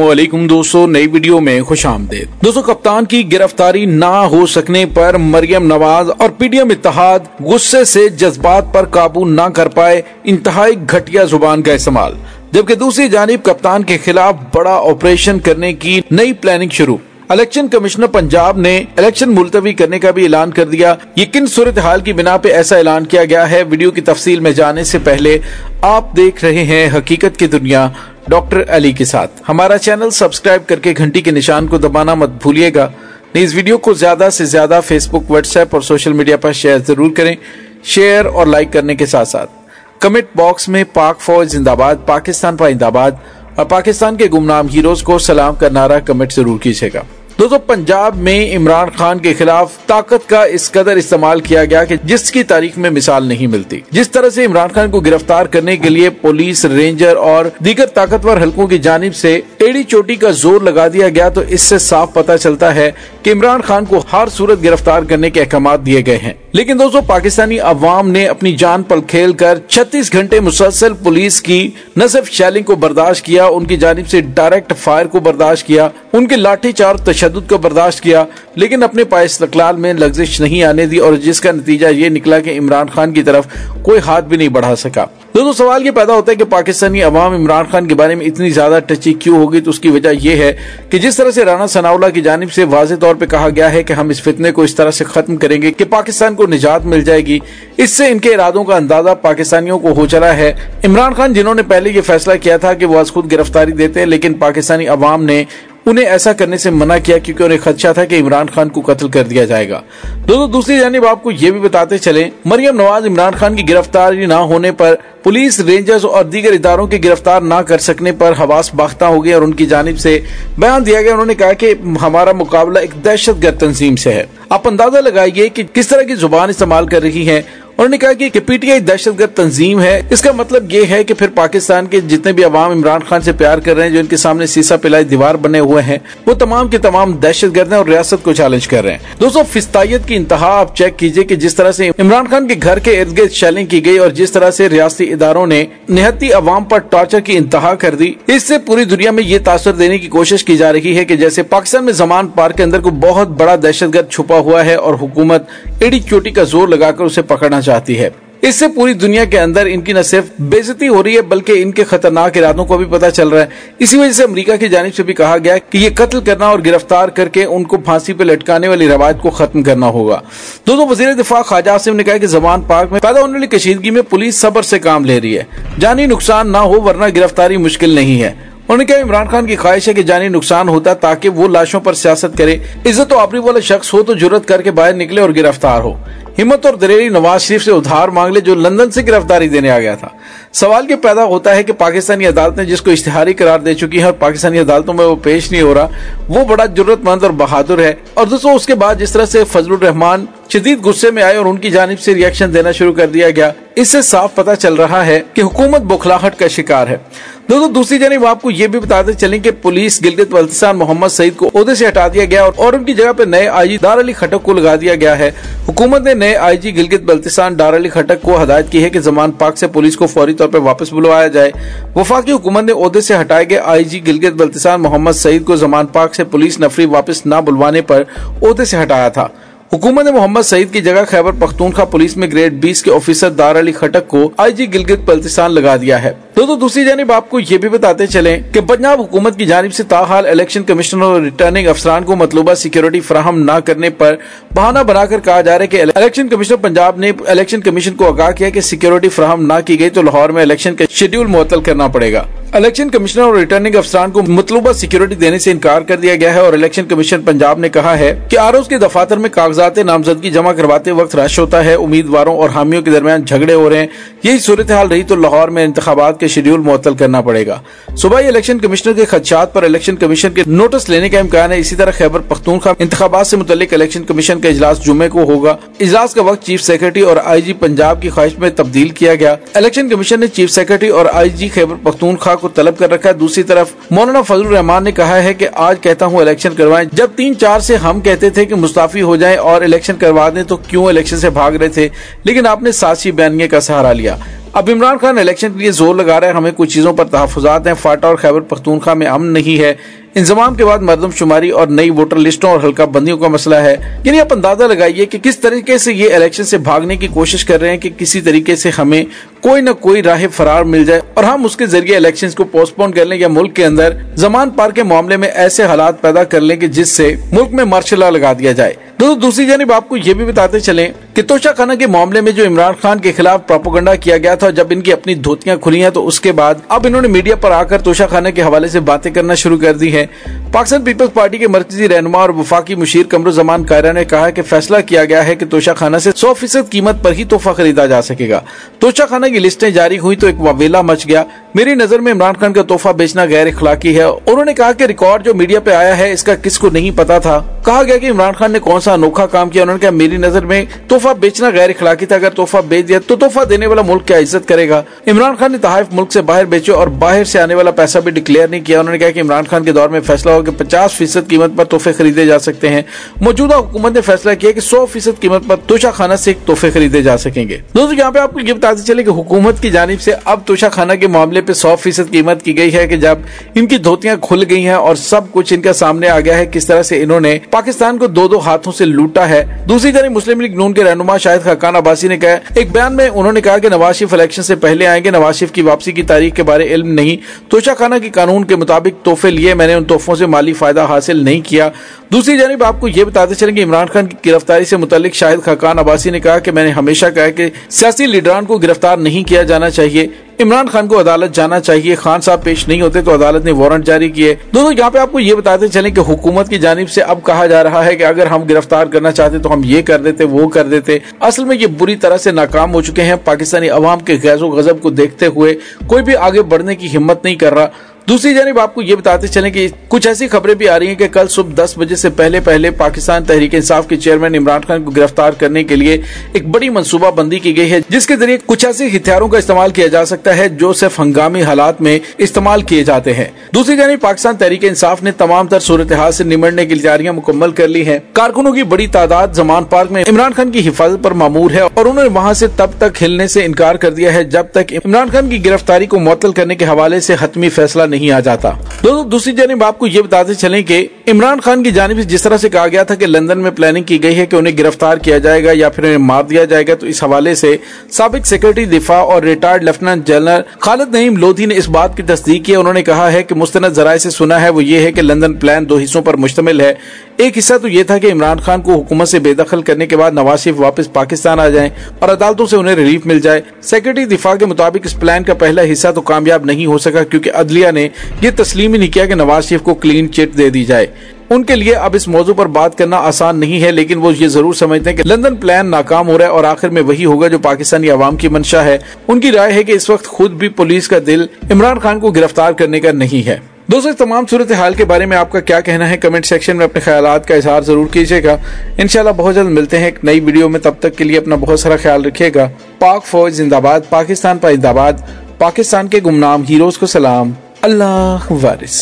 वालेकुम दोस्तों, नई वीडियो में खुश आमदेद। दोस्तों, कप्तान की गिरफ्तारी ना हो सकने पर मरियम नवाज़ और पीडीएम इतिहाद गुस्से से जज्बात पर काबू ना कर पाए, इंतहाई घटिया ज़ुबान का इस्तेमाल। जबकि दूसरी जानब कप्तान के खिलाफ बड़ा ऑपरेशन करने की नई प्लानिंग शुरू। इलेक्शन कमिश्नर पंजाब ने इलेक्शन मुलतवी करने का भी ऐलान कर दिया। ये किन सूरत हाल की बिना पे ऐसा ऐलान किया गया है। वीडियो की तफसील में जाने से पहले आप देख रहे हैं हकीकत की दुनिया डॉक्टर अली के साथ। हमारा चैनल सब्सक्राइब करके घंटी के निशान को दबाना मत भूलिएगा। इस वीडियो को ज़्यादा से ज़्यादा फेसबुक व्हाट्सएप और सोशल मीडिया पर शेयर ज़रूर करें। शेयर और लाइक करने के साथ साथ कमेंट बॉक्स में पाक फौज जिंदाबाद, पाकिस्तान पाइंदाबाद और पाकिस्तान के गुमनाम हीरोज को सलाम का नारा कमेंट ज़रूर कीजिएगा। दोस्तों पंजाब में इमरान खान के खिलाफ ताकत का इस कदर इस्तेमाल किया गया कि जिसकी तारीख में मिसाल नहीं मिलती। जिस तरह से इमरान खान को गिरफ़्तार करने के लिए पुलिस, रेंजर और दीगर ताकतवर हलकों की जानब से एड़ी चोटी का ज़ोर लगा दिया गया तो इससे साफ़ पता चलता है कि इमरान खान को हर सूरत गिरफ़्तार करने के अहकाम दिए गए हैं। लेकिन दोस्तों, पाकिस्तानी अवाम ने अपनी जान पल खेल कर छत्तीस घंटे मुसलसल पुलिस की न सिर्फ़ शैलिंग को बर्दाश्त किया, उनकी जानब से डायरेक्ट फायर को बर्दाश्त किया, उनके लाठीचार तशद को बर्दाश्त किया, लेकिन अपने पास इस्तकलाल में लग्जिश नहीं आने दी और जिसका नतीजा ये निकला कि इमरान खान की तरफ़ कोई हाथ भी नहीं बढ़ा सका। दोस्तों, सवाल ये पैदा होता है कि पाकिस्तानी अवाम इमरान खान के बारे में इतनी ज़्यादा टची क्यों होगी? तो उसकी वजह यह है कि जिस तरह से राना सनाउल्ला की जानब से वाजे तौर पर कहा गया है कि हम इस फितने को इस तरह से खत्म करेंगे कि पाकिस्तान को निजात मिल जाएगी, इससे इनके इरादों का अंदाज़ा पाकिस्तानियों को हो चला है। इमरान खान जिन्होंने पहले ये फैसला किया था कि वो आज खुद गिरफ्तारी देते हैं, लेकिन पाकिस्तानी अवाम ने उन्हें ऐसा करने से मना किया क्योंकि उन्हें खदशा था कि इमरान खान को कत्ल कर दिया जाएगा। दोस्तों, दूसरी जानब आपको ये भी बताते चले, मरियम नवाज़ इमरान खान की गिरफ्तारी न होने पर, पुलिस, रेंजर्स और दीगर इदारों के गिरफ़्तार न कर सकने पर हवास बाख्ता हो गई और उनकी जानब से बयान दिया गया। उन्होंने कहा कि हमारा मुकाबला एक दहशत गर्द तंजीम से है। आप अंदाज़ा लगाइए कि किस तरह की ज़ुबान इस्तेमाल कर रही है उन्होंने कहा कि पीटीआई दहशतगर्द तंजीम है। इसका मतलब ये है कि फिर पाकिस्तान के जितने भी अवाम इमरान खान से प्यार कर रहे हैं, जो इनके सामने सीसा पिलाई दीवार बने हुए हैं, वो तमाम के तमाम दहशतगर्द हैं और रियासत को चैलेंज कर रहे हैं। दोस्तों फिस्तायत की इंतहा आप चेक कीजिए की जिस तरह से इमरान खान के घर के इर्द गिर्द शैलिंग की गई और जिस तरह से रियाती इदारों ने निहत्ती अवाम आरोप टॉर्चर की इंतहा कर दी, इससे पूरी दुनिया में ये तासर देने की कोशिश की जा रही है की जैसे पाकिस्तान में जमान पार्क के अंदर को बहुत बड़ा दहशतगर्द छुपा हुआ है और हुकूमत एडी चोटी का ज़ोर लगाकर उसे पकड़ना चाहती है। इससे पूरी दुनिया के अंदर इनकी न सिर्फ़ बेजती हो रही है, बल्कि इनके खतरनाक इरादों को भी पता चल रहा है। इसी वजह से अमेरिका की जानब से भी कहा गया कि ये कत्ल करना और गिरफ़्तार करके उनको फांसी पे लटकाने वाली रवायत को खत्म करना होगा। दोस्तों वज़ीर दिफा ख्वाजा आसिम ने कहा कि जमान पार्क में पैदा होने वाली कशीदगी में पुलिस सबर से काम ले रही है। जानी नुकसान न हो, वरना गिरफ्तारी मुश्किल नहीं है। उन्होंने कहा, इमरान खान की ख्वाहिश है कि जानी नुकसान होता ताकि वो लाशों पर सियासत करे। इज़्ज़त तो आपरी वाला शख्स हो तो ज़रूरत करके बाहर निकले और गिरफ़्तार हो। हिम्मत और दलेरी नवाज़ शरीफ से उधार मांग ले जो लंदन से गिरफ्तारी देने आ गया था। सवाल ये पैदा होता है कि पाकिस्तानी अदालतें जिसको इश्तिहारी करार दे चुकी है और पाकिस्तानी अदालतों में वो पेश नहीं हो रहा, वो बड़ा जरूरतमंद और बहादुर है। और दोस्तों, उसके बाद जिस तरह से फजलुर रहमान शदीद गुस्से में आए और उनकी जानब से रिएक्शन देना शुरू कर दिया गया। इससे साफ़ पता चल रहा है कि हुकूमत बुखलाहट का शिकार है। दोस्तों, दूसरी जानब आपको ये भी बताते चलें कि पुलिस गिलगित बल्तिस्तान मोहम्मद सईद को अहदे से हटा दिया गया और उनकी जगह पर नए आई जी दार अली खटक को लगा दिया गया है। हुकूमत ने नए आईजी गिलगित बल्तिस्तान डार अली खटक को हदायत की है कि जमान पाक से पुलिस को फौरी तौर पर वापस बुलवाया जाए। वफाकी हुकूमत ने अहदे से हटाए गए आई जी गिलगित बल्तिस्तान मोहम्मद सईद को जमान पाक से पुलिस नफरी वापस न बुलवाने पर अहदे से हटाया था। हुकूमत ने मोहम्मद सईद की जगह खैबर पख्तूनखा पुलिस में ग्रेड 20 के ऑफिसर दार अली खटक को आई जी गिलगित बल्तिस्तान लगा दिया है। दोस्तों दूसरी जानब आपको ये भी बताते चले कि पंजाब हुकूमत की जानब से ताहाल इलेक्शन कमिश्नर और रिटर्निंग अफसरान को मतलूबा सिक्योरिटी फराहम न करने पर बहाना बनाकर कहा जा रहा है कि इलेक्शन कमिश्नर पंजाब ने इलेक्शन कमीशन को आगाह किया कि सिक्योरिटी फराहम न की गई तो लाहौर में इलेक्शन का शेड्यूल मुअत्तल करना पड़ेगा। इलेक्शन कमिश्नर और रिटर्निंग अफसरान को मतलूबा सिक्योरिटी देने से इनकार कर दिया गया है और इलेक्शन कमीशन पंजाब ने कहा है कि आर के दफातर में कागजात नामजदगी जमा करवाते वक्त रश होता है, उम्मीदवारों और हामियों के दरमियान झगड़े हो रहे हैं। यही सूरत हाल रही तो लाहौर में इंतबात के शेड्यूल मुअत्तल करना पड़ेगा। सुबह इलेक्शन कमिश्नर के खदशात पर इलेक्शन कमीशन के नोटिस लेने का इम्कान है। इसी तरह खैबर पख्तूनखा इंतबात से मुतलिक इलेक्शन कमीशन का इजलास जुमे को होगा। इजलास का वक्त चीफ सेक्रेटरी और आई जी पंजाब की ख्वाहिश में तब्दील किया गया। इलेक्शन कमीशन ने चीफ सेक्रेटरी और आई जी खैबर पख्तूनखा को तलब कर रखा है। दूसरी तरफ़ मौलाना फजल रहमान ने कहा है की आज कहता हूँ इलेक्शन करवाएँ। जब तीन चार से हम कहते थे की मुस्ताफी हो जाए और इलेक्शन करवा दें तो क्यूँ इलेक्शन से भाग रहे थे? लेकिन आपने सासी बयानिया का सहारा लिया। अब इमरान खान इलेक्शन के लिए ज़ोर लगा रहे हैं, हमें कुछ चीज़ों पर तहफात हैं फाटा और खैबर पख्तूनखा में अमन नहीं है। इंजमाम के बाद मरदमशुमारी और नई वोटर लिस्टों और हल्का बंदियों का मसला है। यानी आप अंदाज़ा लगाइए कि किस तरीके से ये इलेक्शन से भागने की कोशिश कर रहे हैं कि किसी तरीके से हमें कोई न कोई राह फरार मिल जाए और हम उसके ज़रिए इलेक्शन को पोस्टपोन कर लें या मुल्क के अंदर जमान पार के मामले में ऐसे हालात पैदा कर लें कि जिससे मुल्क में मार्शल लगा दिया जाए। दोस्तों दूसरी जानब आपको ये भी बताते चले कि तोशा खाना के मामले में जो इमरान खान के खिलाफ प्रोपोगंडा किया गया था, जब इनकी अपनी धोतियाँ खुली हैं तो उसके बाद अब इन्होंने मीडिया पर आकर तोशा खाना के हवाले से बातें करना शुरू कर दी है। पाकिस्तान पीपल्स पार्टी के मरकजी रहनुमा और वफाकी मुशीर कमर जमान कायरा ने कहा कि फैसला किया गया है कि तोशा खाना से सौ फ़ीसद कीमत पर ही तोहफा खरीदा जा सकेगा। तोशा खाना की लिस्टें जारी हुई तो एक वावेला मच गया। मेरी नज़र में इमरान खान का तोहफा बेचना गैर इखलाकी है। उन्होंने कहा कि रिकॉर्ड जो मीडिया पे आया है, इसका किसको नहीं पता था। कहा गया कि इमरान खान ने कौन सा अनोखा काम किया, उन्होंने कहा, मेरी नज़र में तोहफा बेचना गैर इखलाकी था, अगर तोहफा बेच दिया तो तोहफा देने वाला मुल्क क्या इज़्ज़त करेगा? इमरान खान ने तहाइफ मुल्क से बाहर बेचे और बाहर से आने वाला पैसा भी डिक्लेयर नहीं किया। उन्होंने कहा कि इमरान खान के दौर में फैसला हो कि पचास फ़ीसद कीमत पर तोहफे खरीदे जा सकते हैं। मौजूदा हुकूमत ने फैसला किया कि सौ फ़ीसद कीमत पर तोशा खाना से तोहफे खरीदे जा सकेंगे। दोस्तों, यहाँ पे आपको ये बताते चले कि हुकूमत की जानब से अब तोशा खाना के मामले पे सौ फ़ीसद कीमत की गई है कि जब इनकी धोतियाँ खुल गई हैं और सब कुछ इनका सामने आ गया है, किस तरह से इन्होंने पाकिस्तान को दो दो हाथों से लूटा है। दूसरी तरफ़ मुस्लिम लीग नून के रहनुमा शाहिद खान अब्बासी ने कहा, एक बयान में उन्होंने कहा कि नवाज़ शरीफ इलेक्शन से पहले आएँगे, नवाज़ शरीफ की वापसी की तारीख के बारे इल्म नहीं। तोशा खाना की कानून के मुताबिक तोहफे लिए मैंने उन तोहफों से माली फ़ायदा हासिल नहीं किया। दूसरी जानब आपको ये बताते चलेंगे इमरान खान की गिरफ्तारी से मुतलिक शाहिद खान अब्बासी ने कहा कि मैंने हमेशा कहा कि सियासी लीडरान को गिरफ़्तार नहीं किया जाना चाहिए। इमरान खान को अदालत जाना चाहिए। खान साहब पेश नहीं होते तो अदालत ने वारंट जारी किए। दोस्तों यहाँ पे आपको ये बताते चले की हुकूमत की जानब ऐसी अब कहा जा रहा है की अगर हम गिरफ़्तार करना चाहते तो हम ये कर देते, वो कर देते। असल में ये बुरी तरह ऐसी नाकाम हो चुके हैं। पाकिस्तानी अवाम के गैजो गजब को देखते हुए कोई भी आगे बढ़ने की हिम्मत नहीं कर रहा। दूसरी जानब आपको ये बताते चले कि कुछ ऐसी खबरें भी आ रही हैं कि कल सुबह दस बजे से पहले पहले पाकिस्तान तहरीक इंसाफ के चेयरमैन इमरान खान को गिरफ़्तार करने के लिए एक बड़ी मनसूबा बंदी की गई है, जिसके ज़रिए कुछ ऐसे हथियारों का इस्तेमाल किया जा सकता है जो सिर्फ़ हंगामी हालात में इस्तेमाल किए जाते हैं। दूसरी जानब पाकिस्तान तहरीक इंसाफ ने तमाम तर सूरत हाल से निमटने की तैयारियाँ मुकम्मल कर ली है। कारकुनों की बड़ी तादाद जमान पार्क में इमरान खान की हिफाजत आरोप मामूर है और उन्होंने वहाँ ऐसी तब तक हिलने ऐसी इनकार कर दिया है, जब तक इमरान खान की गिरफ्तारी को मुअत्तल करने के हवाले ऐसी हतमी फैसला नहीं आ जाता। दोस्तों, दूसरी जानब आपको ये बताते चले कि इमरान खान की जानब जिस तरह से कहा गया था कि लंदन में प्लानिंग की गई है कि उन्हें गिरफ़्तार किया जाएगा या फिर उन्हें मार दिया जाएगा तो इस हवाले से सबक सेक्रेटरी दिफा और retired lieutenant general Khalid Naeem Lodhi ने इस बात की तस्दीक की उन्होंने कहा है कि मुस्तनद जराये से सुना है, वो ये है कि लंदन प्लान दो हिस्सों पर मुश्तमिल है। एक हिस्सा तो ये था कि इमरान खान को हुकूमत से बेदखल करने के बाद नवाज़ शरीफ वापस पाकिस्तान आ जाएँ और अदालतों से उन्हें रिलीफ मिल जाए। सेक्रेटरी दिफा के मुताबिक इस प्लान का पहला हिस्सा तो कामयाब नहीं हो सका, क्योंकि अदलिया ने यह तस्लीम ही नहीं किया कि नवाज़ शरीफ को क्लीन चिट दे दी जाए। उनके लिए अब इस मौजू पर बात करना आसान नहीं है, लेकिन वो ये ज़रूर समझते हैं कि लंदन प्लान नाकाम हो रहा है और आखिर में वही होगा जो पाकिस्तानी आवाम की मंशा है। उनकी राय है कि इस वक्त खुद भी पुलिस का दिल इमरान खान को गिरफ़्तार करने का नहीं है। दोस्तों, इस तमाम सूरत हाल के बारे में आपका क्या कहना है? कमेंट सेक्शन में अपने ख्याल का इजहार ज़रूर कीजिएगा। इनशाला बहुत जल्द मिलते हैं एक नई वीडियो में। तब तक के लिए अपना बहुत सारा ख्याल रखिएगा। पाक फौज जिंदाबाद, पाकिस्तान पर जिंदाबाद। पाकिस्तान के गुमनाम हीरोज को सलाम। अल्लाह वारिस